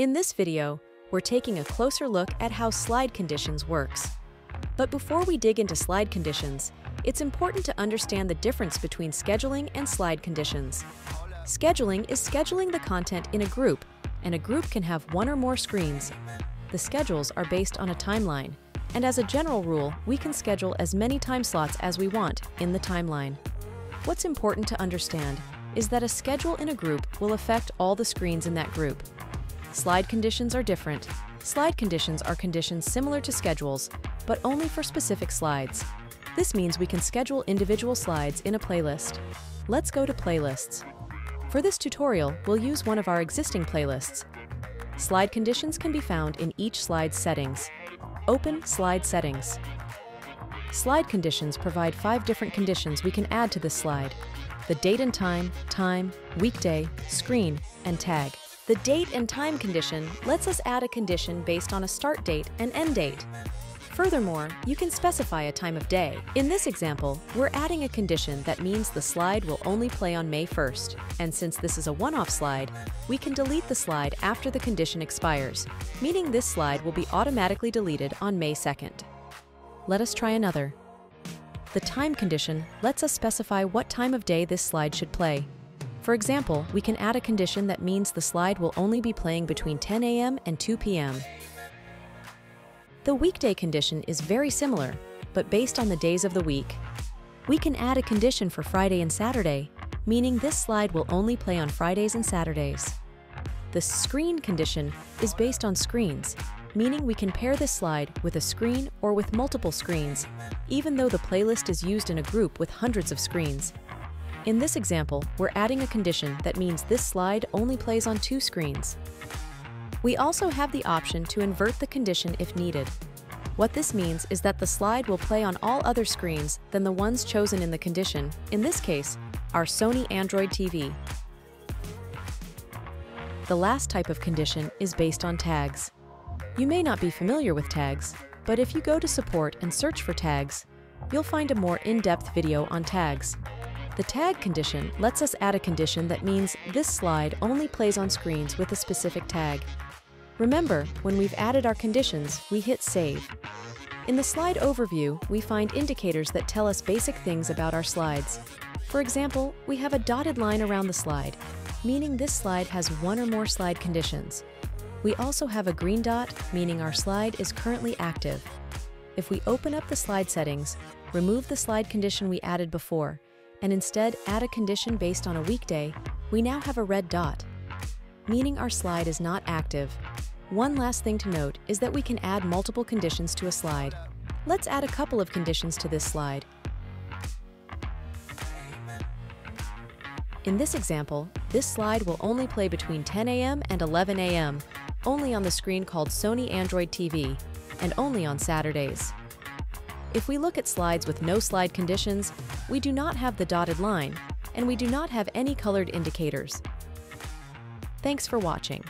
In this video, we're taking a closer look at how slide conditions works. But before we dig into slide conditions, it's important to understand the difference between scheduling and slide conditions. Scheduling is scheduling the content in a group, and a group can have one or more screens. The schedules are based on a timeline, and as a general rule, we can schedule as many time slots as we want in the timeline. What's important to understand is that a schedule in a group will affect all the screens in that group. Slide conditions are different. Slide conditions are conditions similar to schedules, but only for specific slides. This means we can schedule individual slides in a playlist. Let's go to Playlists. For this tutorial, we'll use one of our existing playlists. Slide conditions can be found in each slide's settings. Open Slide Settings. Slide conditions provide five different conditions we can add to this slide. The date and time, time, weekday, screen, and tag. The date and time condition lets us add a condition based on a start date and end date. Furthermore, you can specify a time of day. In this example, we're adding a condition that means the slide will only play on May 1st, and since this is a one-off slide, we can delete the slide after the condition expires, meaning this slide will be automatically deleted on May 2nd. Let us try another. The time condition lets us specify what time of day this slide should play. For example, we can add a condition that means the slide will only be playing between 10 a.m. and 2 p.m. The weekday condition is very similar, but based on the days of the week. We can add a condition for Friday and Saturday, meaning this slide will only play on Fridays and Saturdays. The screen condition is based on screens, meaning we can pair this slide with a screen or with multiple screens, even though the playlist is used in a group with hundreds of screens. In this example, we're adding a condition that means this slide only plays on two screens. We also have the option to invert the condition if needed. What this means is that the slide will play on all other screens than the ones chosen in the condition, in this case, our Sony Android TV. The last type of condition is based on tags. You may not be familiar with tags, but if you go to support and search for tags, you'll find a more in-depth video on tags. The tag condition lets us add a condition that means this slide only plays on screens with a specific tag. Remember, when we've added our conditions, we hit Save. In the slide overview, we find indicators that tell us basic things about our slides. For example, we have a dotted line around the slide, meaning this slide has one or more slide conditions. We also have a green dot, meaning our slide is currently active. If we open up the slide settings, remove the slide condition we added before, and instead add a condition based on a weekday, we now have a red dot, meaning our slide is not active. One last thing to note is that we can add multiple conditions to a slide. Let's add a couple of conditions to this slide. In this example, this slide will only play between 10 a.m. and 11 a.m., only on the screen called Sony Android TV, and only on Saturdays. If we look at slides with no slide conditions, we do not have the dotted line, and we do not have any colored indicators. Thanks for watching.